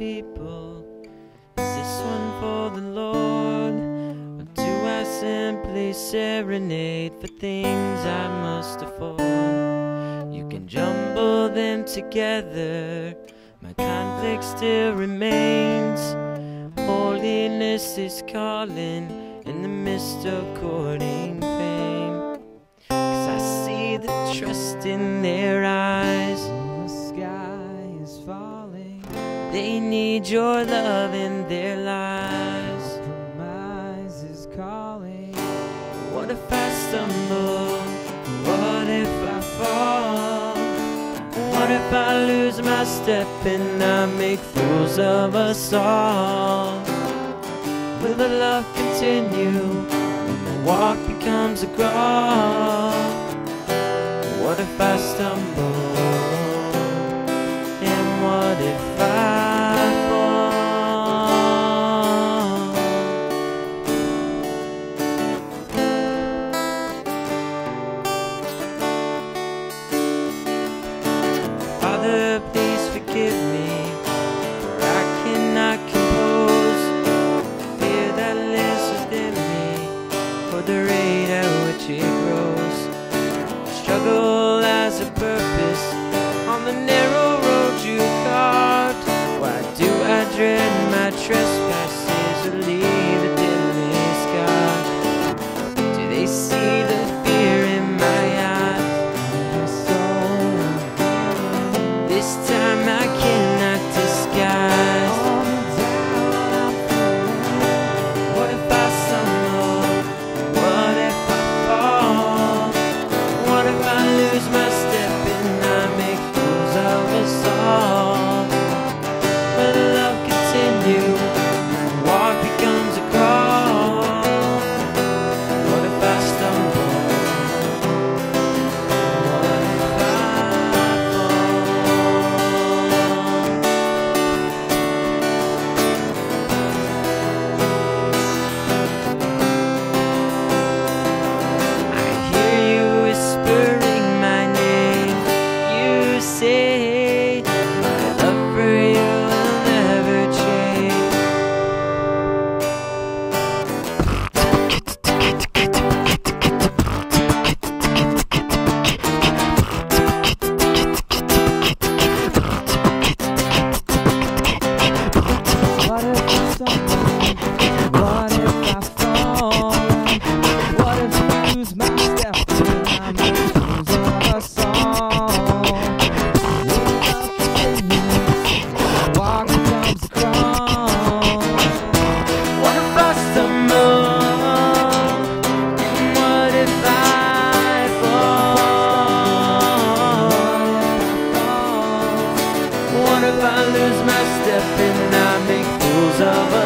people? Is this one for the Lord? Or do I simply serenade for things I must afford? You can jumble them together, my conflict still remains. Holiness is calling in the midst of courting fame. Cause I see the trust in their eyes They need your love in their lives. Compromise is calling. What if I stumble? What if I fall? What if I lose my step and I make fools of us all? Will the love continue when the walk becomes a crawl? What if I stumble? this time. lose my step and I make fools of us.